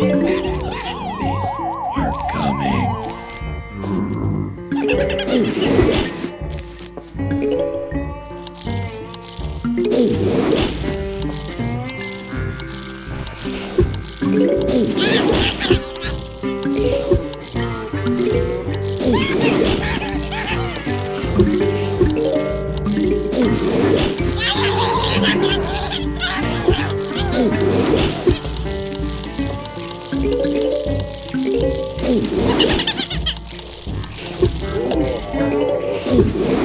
weeb. are coming. Yeah.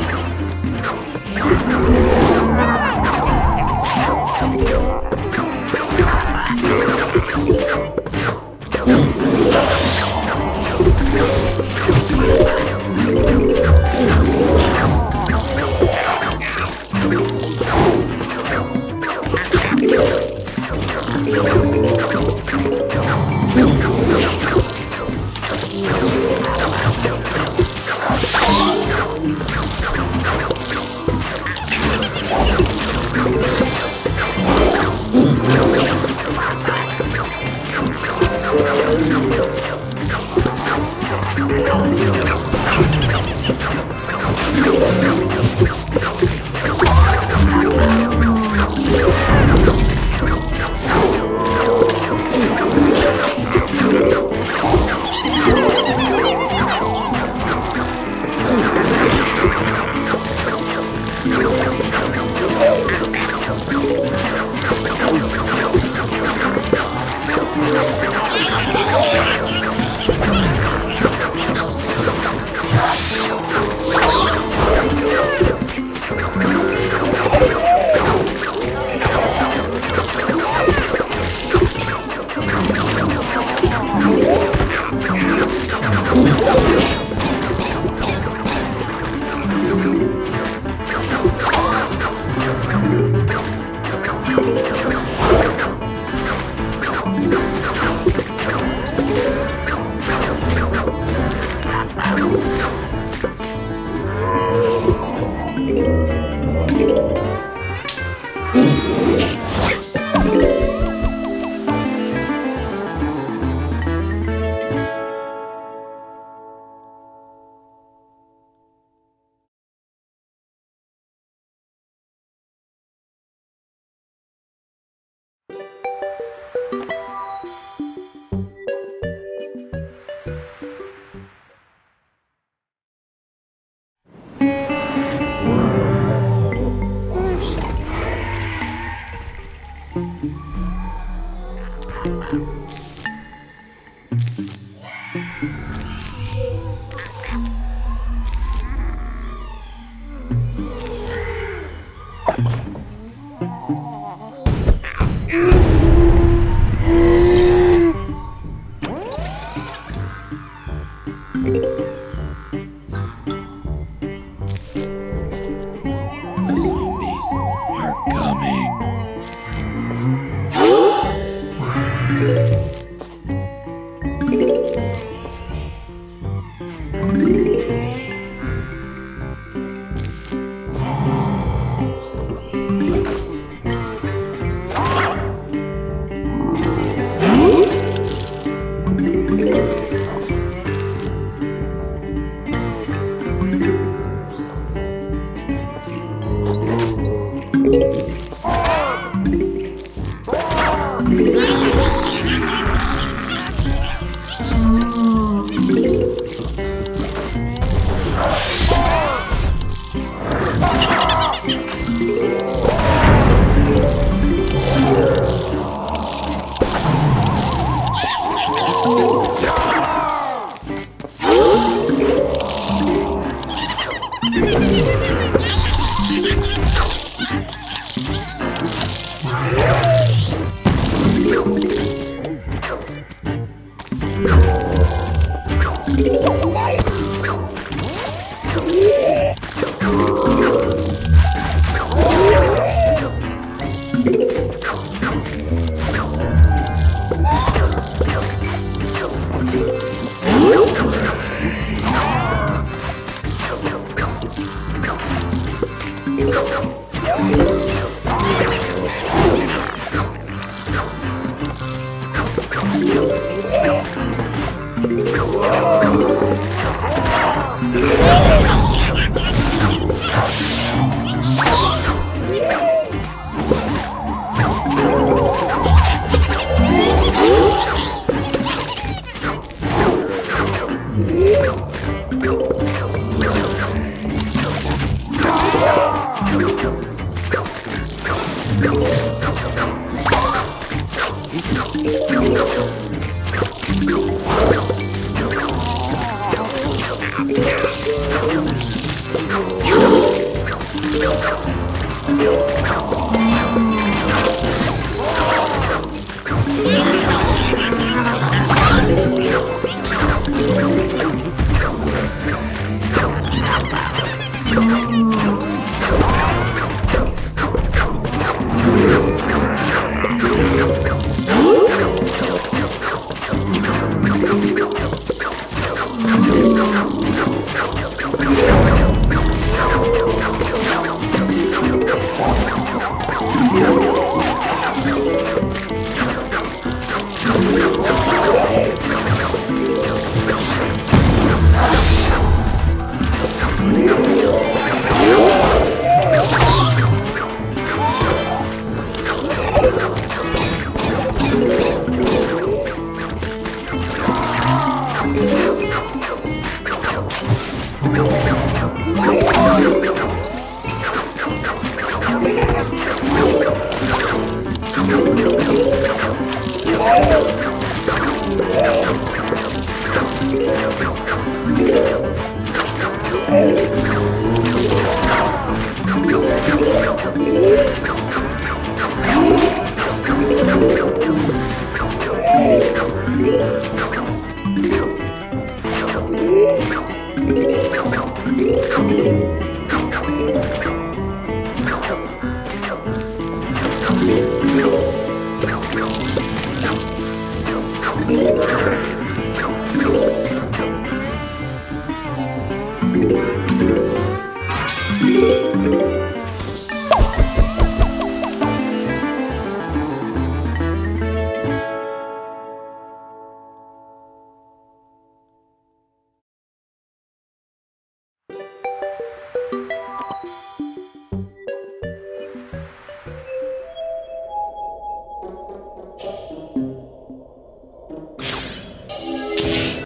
You'll be Thank you. Whoa. Yo, yo, yo.